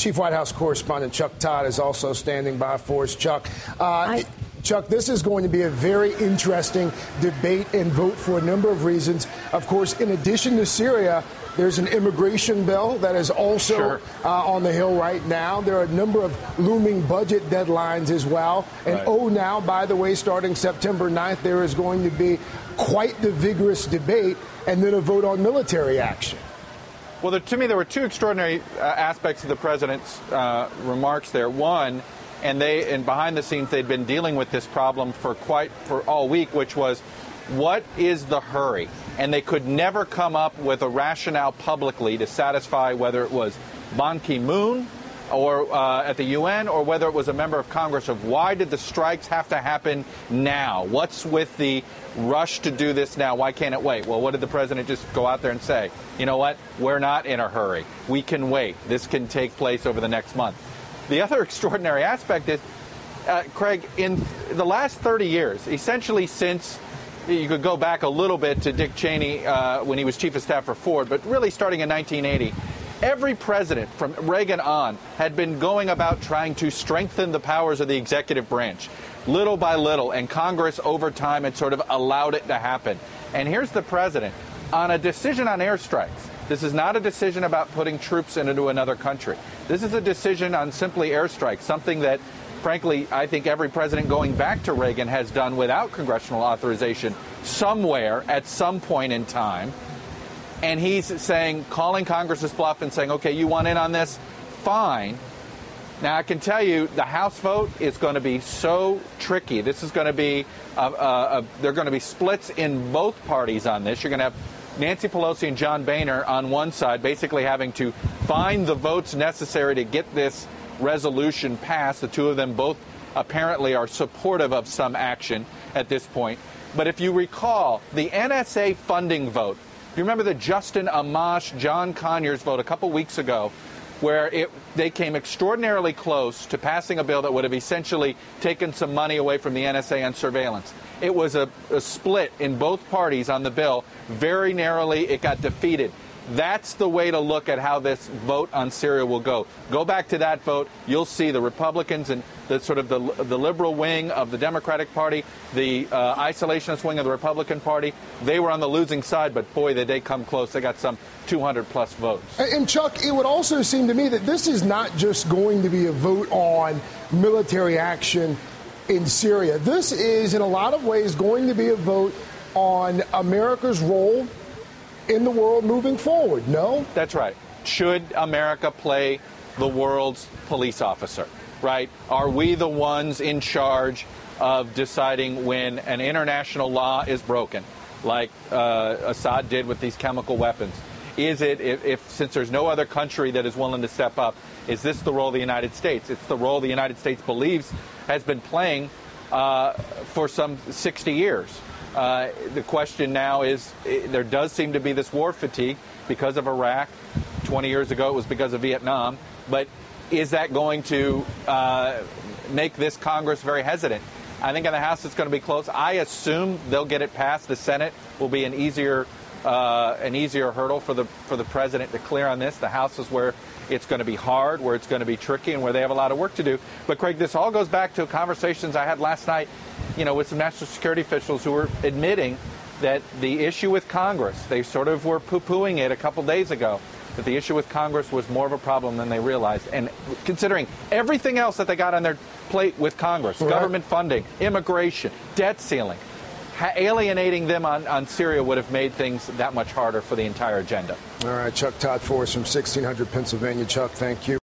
Chief White House correspondent Chuck Todd is also standing by for us. Chuck, uh, I- Chuck, this is going to be a very interesting debate and vote for a number of reasons. Of course, in addition to Syria, there's an immigration bill that is also sure. uh, on the Hill right now. There are a number of looming budget deadlines as well. And right. oh, now, by the way, starting September 9th, there is going to be quite the vigorous debate and then a vote on military action. Well, there, to me, there were two extraordinary uh, aspects of the president's uh, remarks there. One, and they and behind the scenes they'd been dealing with this problem for quite for all week, which was what is the hurry? And they could never come up with a rationale publicly to satisfy whether it was Ban Ki-moon or uh, at the UN or whether it was a member of Congress of why did the strikes have to happen now? What's with the rush to do this now? Why can't it wait? Well, what did the president just go out there and say? You know what? We're not in a hurry. We can wait. This can take place over the next month. The other extraordinary aspect is, uh, Craig, in the last 30 years, essentially since you could go back a little bit to Dick Cheney uh, when he was chief of staff for Ford, but really starting in 1980, every president from Reagan on had been going about trying to strengthen the powers of the executive branch, little by little, and Congress over time had sort of allowed it to happen. And here's the president on a decision on airstrikes. This is not a decision about putting troops into another country. This is a decision on simply airstrikes, something that frankly, I think every president going back to Reagan has done without congressional authorization somewhere at some point in time. And he's saying, calling Congress's bluff and saying, okay, you want in on this? Fine. Now, I can tell you the House vote is going to be so tricky. This is going to be, uh, uh, there are going to be splits in both parties on this. You're going to have Nancy Pelosi and John Boehner on one side, basically having to find the votes necessary to get this resolution passed. The two of them both apparently are supportive of some action at this point. But if you recall, the NSA funding vote, you remember the Justin Amash, John Conyers vote a couple weeks ago, where it, they came extraordinarily close to passing a bill that would have essentially taken some money away from the NSA on surveillance. It was a, a split in both parties on the bill. Very narrowly, it got defeated. That's the way to look at how this vote on Syria will go. Go back to that vote. You'll see the Republicans and the sort of the, the liberal wing of the Democratic Party, the uh, isolationist wing of the Republican Party. They were on the losing side, but boy, did they come close. They got some 200 plus votes. And Chuck, it would also seem to me that this is not just going to be a vote on military action in Syria. This is, in a lot of ways, going to be a vote on America's role in the world moving forward, no? That's right. Should America play the world's police officer, right? Are we the ones in charge of deciding when an international law is broken, like uh, Assad did with these chemical weapons? Is it, if, if, since there's no other country that is willing to step up, is this the role of the United States? It's the role the United States believes has been playing uh, for some 60 years. Uh, the question now is eh, there does seem to be this war fatigue because of Iraq. 20 years ago, it was because of Vietnam. But is that going to uh, make this Congress very hesitant? I think in the House it's going to be close. I assume they'll get it passed. The Senate will be an easier uh, an easier hurdle for the for the president to clear on this. The House is where it's going to be hard, where it's going to be tricky, and where they have a lot of work to do. But Craig, this all goes back to conversations I had last night, you know, with some national security officials who were admitting that the issue with Congress, they sort of were poo-pooing it a couple days ago, that the issue with Congress was more of a problem than they realized. And considering everything else that they got on their plate with Congress, right. government funding, immigration, debt ceiling, alienating them on, on Syria would have made things that much harder for the entire agenda. All right, Chuck Todd for us from 1600 Pennsylvania. Chuck, thank you.